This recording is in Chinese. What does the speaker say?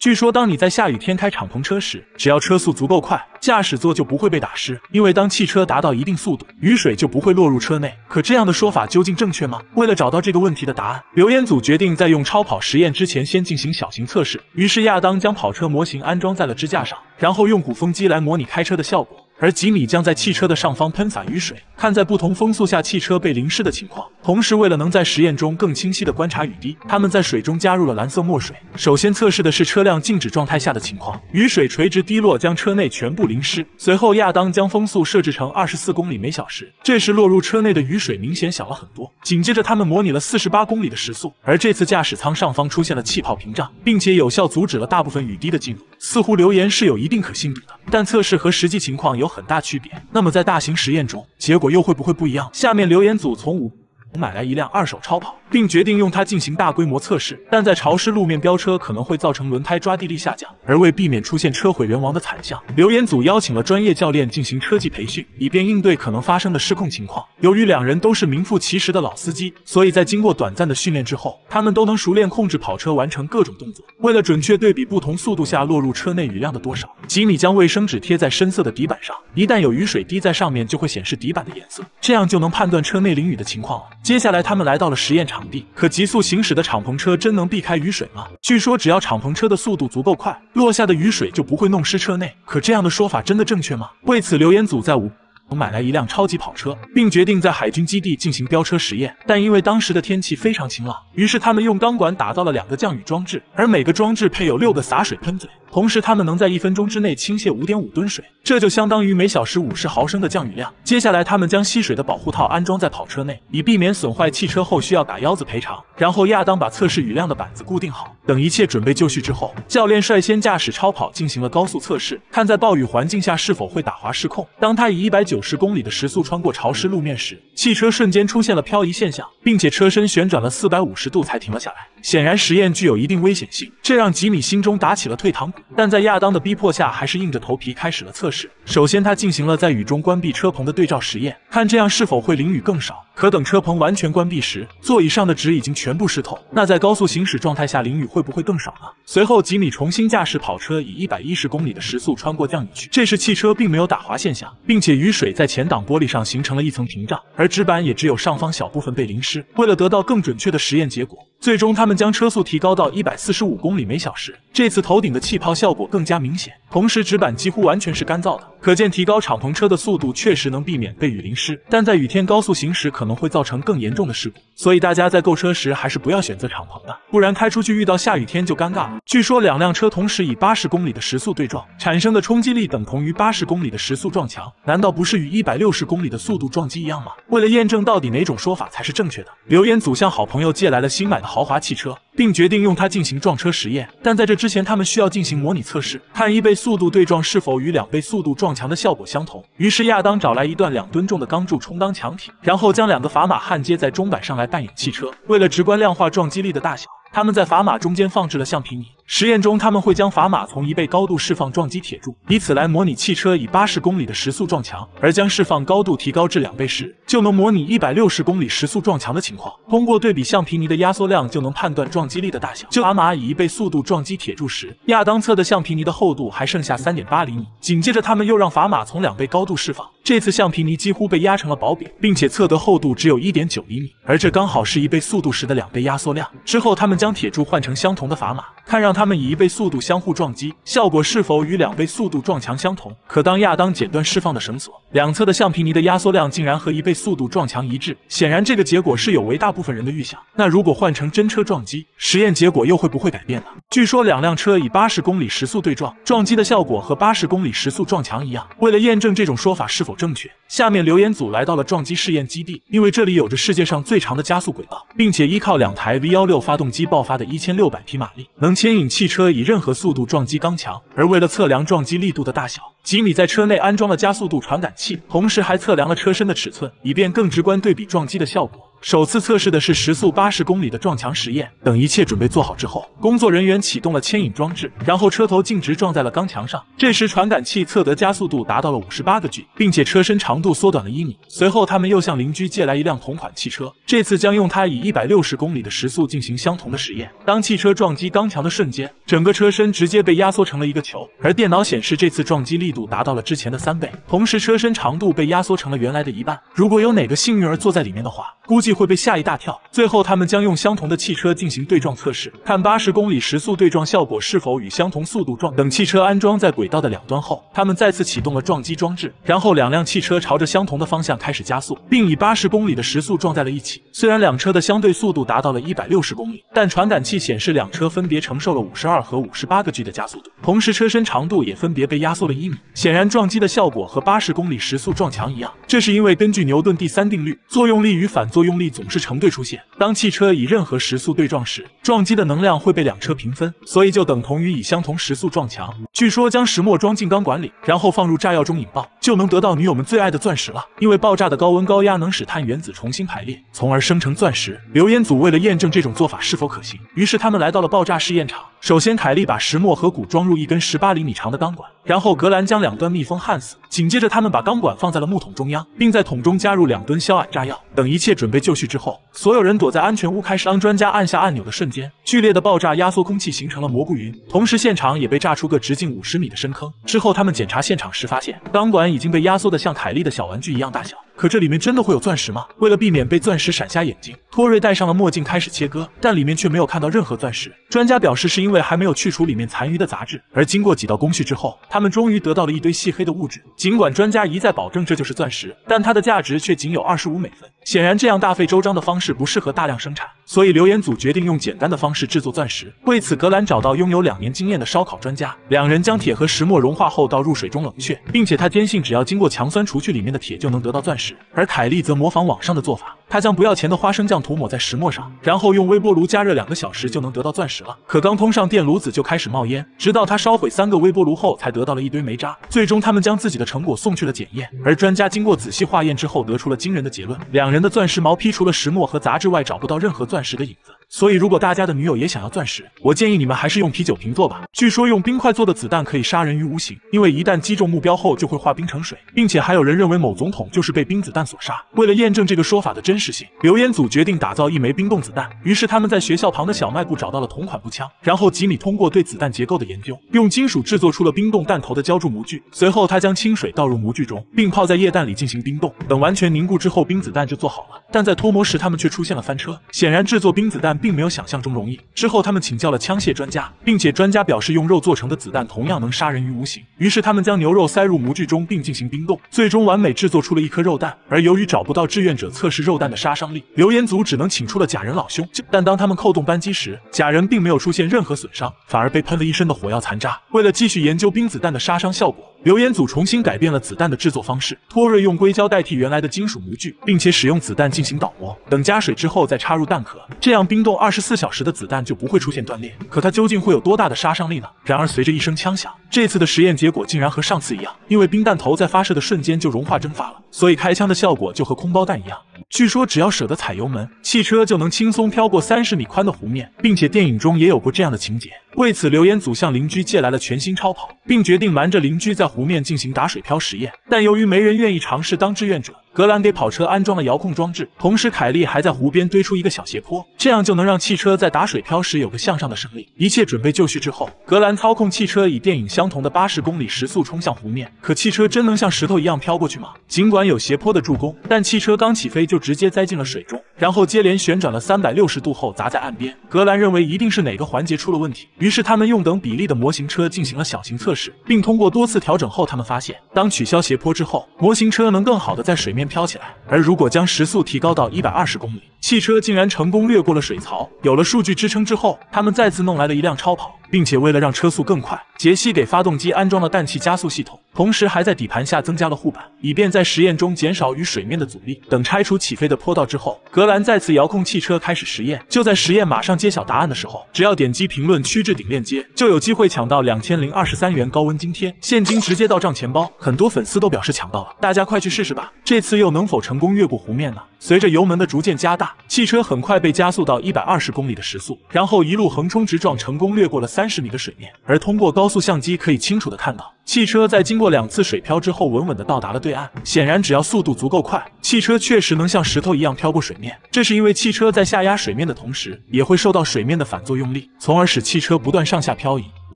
据说，当你在下雨天开敞篷车时，只要车速足够快，驾驶座就不会被打湿，因为当汽车达到一定速度，雨水就不会落入车内。可这样的说法究竟正确吗？为了找到这个问题的答案，刘彦祖决定在用超跑实验之前先进行小型测试。于是亚当将跑车模型安装在了支架上，然后用鼓风机来模拟开车的效果。而吉米将在汽车的上方喷洒雨水，看在不同风速下汽车被淋湿的情况。同时，为了能在实验中更清晰地观察雨滴，他们在水中加入了蓝色墨水。首先测试的是车辆静止状态下的情况，雨水垂直滴落，将车内全部淋湿。随后，亚当将风速设置成二十四公里每小时，这时落入车内的雨水明显小了很多。紧接着，他们模拟了四十八公里的时速，而这次驾驶舱上方出现了气泡屏障，并且有效阻止了大部分雨滴的进入。似乎留言是有一定可信度的，但测试和实际情况有很大区别。那么在大型实验中，结果又会不会不一样？下面留言组从五。买来一辆二手超跑，并决定用它进行大规模测试，但在潮湿路面飙车可能会造成轮胎抓地力下降，而为避免出现车毁人亡的惨象，留言组邀请了专业教练进行车技培训，以便应对可能发生的失控情况。由于两人都是名副其实的老司机，所以在经过短暂的训练之后，他们都能熟练控制跑车，完成各种动作。为了准确对比不同速度下落入车内雨量的多少，吉米将卫生纸贴在深色的底板上，一旦有雨水滴在上面，就会显示底板的颜色，这样就能判断车内淋雨的情况了。接下来，他们来到了实验场地。可极速行驶的敞篷车真能避开雨水吗？据说，只要敞篷车的速度足够快，落下的雨水就不会弄湿车内。可这样的说法真的正确吗？为此，留言组在五。买来一辆超级跑车，并决定在海军基地进行飙车实验。但因为当时的天气非常晴朗，于是他们用钢管打造了两个降雨装置，而每个装置配有六个洒水喷嘴。同时，他们能在一分钟之内倾泻五点五吨水，这就相当于每小时五十毫升的降雨量。接下来，他们将吸水的保护套安装在跑车内，以避免损坏汽车后需要打腰子赔偿。然后，亚当把测试雨量的板子固定好。等一切准备就绪之后，教练率先驾驶超跑进行了高速测试，看在暴雨环境下是否会打滑失控。当他以一百九十公里的时速穿过潮湿路面时，汽车瞬间出现了漂移现象，并且车身旋转了四百五十度才停了下来。显然，实验具有一定危险性，这让吉米心中打起了退堂鼓。但在亚当的逼迫下，还是硬着头皮开始了测试。首先，他进行了在雨中关闭车棚的对照实验，看这样是否会淋雨更少。可等车棚完全关闭时，座椅上的纸已经全部湿透。那在高速行驶状态下淋雨会不会更少呢？随后，吉米重新驾驶跑车，以一百一十公里的时速穿过降雨区。这时，汽车并没有打滑现象，并且雨水在前挡玻璃上形成了一层屏障，而纸板也只有上方小部分被淋湿。为了得到更准确的实验结果，最终他们将车速提高到一百四十五公里每小时。这次头顶的气泡效果更加明显，同时纸板几乎完全是干燥的，可见提高敞篷车的速度确实能避免被雨淋湿。但在雨天高速行驶可能。能会造成更严重的事故，所以大家在购车时还是不要选择敞篷的，不然开出去遇到下雨天就尴尬了。据说两辆车同时以八十公里的时速对撞，产生的冲击力等同于八十公里的时速撞墙，难道不是与一百六十公里的速度撞击一样吗？为了验证到底哪种说法才是正确的，刘彦祖向好朋友借来了新买的豪华汽车。并决定用它进行撞车实验，但在这之前，他们需要进行模拟测试，看一倍速度对撞是否与两倍速度撞墙的效果相同。于是亚当找来一段两吨重的钢柱充当墙体，然后将两个砝码焊接在钟摆上来扮演汽车。为了直观量化撞击力的大小，他们在砝码中间放置了橡皮泥。实验中，他们会将砝码从一倍高度释放撞击铁柱，以此来模拟汽车以八十公里的时速撞墙；而将释放高度提高至两倍时，就能模拟一百六十公里时速撞墙的情况。通过对比橡皮泥的压缩量，就能判断撞击力的大小。就砝码以一倍速度撞击铁柱时，亚当测的橡皮泥的厚度还剩下三点八厘米。紧接着，他们又让砝码从两倍高度释放，这次橡皮泥几乎被压成了薄饼，并且测得厚度只有一点九厘米，而这刚好是一倍速度时的两倍压缩量。之后，他们将铁柱换成相同的砝码，看让他们以一倍速度。相互撞击效果是否与两倍速度撞墙相同？可当亚当剪断释放的绳索，两侧的橡皮泥的压缩量竟然和一倍速度撞墙一致。显然，这个结果是有违大部分人的预想。那如果换成真车撞击，实验结果又会不会改变呢？据说两辆车以八十公里时速对撞，撞击的效果和八十公里时速撞墙一样。为了验证这种说法是否正确，下面留言组来到了撞击试验基地，因为这里有着世界上最长的加速轨道，并且依靠两台 V 幺六发动机爆发的一千六百匹马力，能牵引汽车以任何。速度撞击钢墙，而为了测量撞击力度的大小，吉米在车内安装了加速度传感器，同时还测量了车身的尺寸，以便更直观对比撞击的效果。首次测试的是时速八十公里的撞墙实验。等一切准备做好之后，工作人员启动了牵引装置，然后车头径直撞在了钢墙上。这时传感器测得加速度达到了五十八个 G，并且车身长度缩短了一米。随后他们又向邻居借来一辆同款汽车，这次将用它以一百六十公里的时速进行相同的实验。当汽车撞击钢墙的瞬间，整个车身直接被压缩成了一个球，而电脑显示这次撞击力力度达到了之前的三倍，同时车身长度被压缩成了原来的一半。如果有哪个幸运儿坐在里面的话，估计会被吓一大跳。最后，他们将用相同的汽车进行对撞测试，看八十公里时速对撞效果是否与相同速度撞。等汽车安装在轨道的两端后，他们再次启动了撞击装置，然后两辆汽车朝着相同的方向开始加速，并以八十公里的时速撞在了一起。虽然两车的相对速度达到了一百六十公里，但传感器显示两车分别承受了五十二和五十八个 G 的加速度，同时车身长度也分别被压缩了一米。显然，撞击的效果和八十公里时速撞墙一样。这是因为根据牛顿第三定律，作用力与反作用力总是成对出现。当汽车以任何时速对撞时，撞击的能量会被两车平分，所以就等同于以相同时速撞墙。据说将石墨装进钢管里，然后放入炸药中引爆，就能得到女友们最爱的钻石了。因为爆炸的高温高压能使碳原子重新排列，从而生成钻石。刘烟组为了验证这种做法是否可行，于是他们来到了爆炸试验场。首先，凯莉把石墨和钴装入一根十八厘米长的钢管，然后格兰将两端密封焊死。紧接着，他们把钢管放在了木桶中央，并在桶中加入两吨硝铵炸药。等一切准备就绪之后，所有人躲在安全屋开始。当专家按下按钮的瞬间，剧烈的爆炸压缩空气，形成了蘑菇云。同时，现场也被炸出个直径五十米的深坑。之后，他们检查现场时发现，钢管已经被压缩的像凯莉的小玩具一样大小。可这里面真的会有钻石吗？为了避免被钻石闪瞎眼睛，托瑞戴上了墨镜，开始切割，但里面却没有看到任何钻石。专家表示，是因为还没有去除里面残余的杂质。而经过几道工序之后，他们终于得到了一堆细黑的物质。尽管专家一再保证这就是钻石，但它的价值却仅有二十五美分。显然，这样大费周章的方式不适合大量生产，所以留言组决定用简单的方式制作钻石。为此，格兰找到拥有两年经验的烧烤专家，两人将铁和石墨融化后倒入水中冷却，并且他坚信只要经过强酸除去里面的铁，就能得到钻石。而凯莉则模仿网上的做法。他将不要钱的花生酱涂抹在石墨上，然后用微波炉加热两个小时就能得到钻石了。可刚通上电炉子就开始冒烟，直到他烧毁三个微波炉后，才得到了一堆煤渣。最终，他们将自己的成果送去了检验，而专家经过仔细化验之后，得出了惊人的结论：两人的钻石毛坯除了石墨和杂质外，找不到任何钻石的影子。所以，如果大家的女友也想要钻石，我建议你们还是用啤酒瓶做吧。据说用冰块做的子弹可以杀人于无形，因为一旦击中目标后就会化冰成水，并且还有人认为某总统就是被冰子弹所杀。为了验证这个说法的真实性，刘烟组决定打造一枚冰冻子弹。于是他们在学校旁的小卖部找到了同款步枪，然后吉米通过对子弹结构的研究，用金属制作出了冰冻弹头的浇筑模具。随后他将清水倒入模具中，并泡在液氮里进行冰冻。等完全凝固之后，冰子弹就做好了。但在脱模时，他们却出现了翻车。显然，制作冰子弹并没有想象中容易。之后，他们请教了枪械专家，并且专家表示用肉做成的子弹同样能杀人于无形。于是，他们将牛肉塞入模具中并进行冰冻，最终完美制作出了一颗肉弹。而由于找不到志愿者测试肉弹的杀伤力，留言组只能请出了假人老兄。但当他们扣动扳机时，假人并没有出现任何损伤，反而被喷了一身的火药残渣。为了继续研究冰子弹的杀伤效果，留言组重新改变了子弹的制作方式。托瑞用硅胶代替原来的金属模具，并且使用子弹进行倒模。等加水之后再插入弹壳，这样冰冻二十四小时的子弹就不会出现断裂。可它究竟会有多大的杀伤力呢？然而随着一声枪响，这次的实验结果竟然和上次一样，因为冰弹头在发射的瞬间就融化蒸发了，所以开枪的效果就和空包弹一样。据说只要舍得踩油门，汽车就能轻松飘过三十米宽的湖面，并且电影中也有过这样的情节。为此，留言组向邻居借来了全新超跑，并决定瞒着邻居在湖面进行打水漂实验。但由于没人愿意尝试当志愿者，格兰给跑车安装了遥控装置，同时凯莉还在湖边堆出一个小斜坡，这样就能让汽车在打水漂时有个向上的升力。一切准备就绪之后，格兰操控汽车以电影相同的八十公里时速冲向湖面。可汽车真能像石头一样飘过去吗？尽管有斜坡的助攻，但汽车刚起飞就直接栽进了水中，然后接连旋转了三百六十度后砸在岸边。格兰认为一定是哪个环节出了问题，于是他们用等比例的模型车进行了小型测试，并通过多次调整后，他们发现当取消斜坡之后，模型车能更好的在水面飘起来。而如果将时速提高到一百二十公里，汽车竟然成功掠过了水槽。有了数据支撑之后，他们再次弄来了一辆超跑，并且为了让车速更快，杰西给发动机安装了氮气加速系统，同时还在底盘下增加了护板，以便在实验中减少与水面的阻力。等拆除起飞的坡道之后，格兰再次遥控汽车开始实验。就在实验马上揭晓答案的时候，只要点击评论区置顶链接，就有机会抢到两千零二十三元高温津贴，现金直接到账钱包。很多粉丝都表示抢到了，大家快去试试吧！这次又能否成功越过湖面呢？随着油门的逐渐加大，汽车很快被加速到一百二十公里的时速，然后一路横冲直撞，成功掠过了三十米的水面。而通过高速相机可以清楚的看到，汽车在经过两次水漂之后，稳稳的到达了对岸。显然，只要速度足够快，汽车确实能像石头一样飘过水面。这是因为汽车在下压水面的同时，也会受到水面的反作用力，从而使汽车不断上下漂移。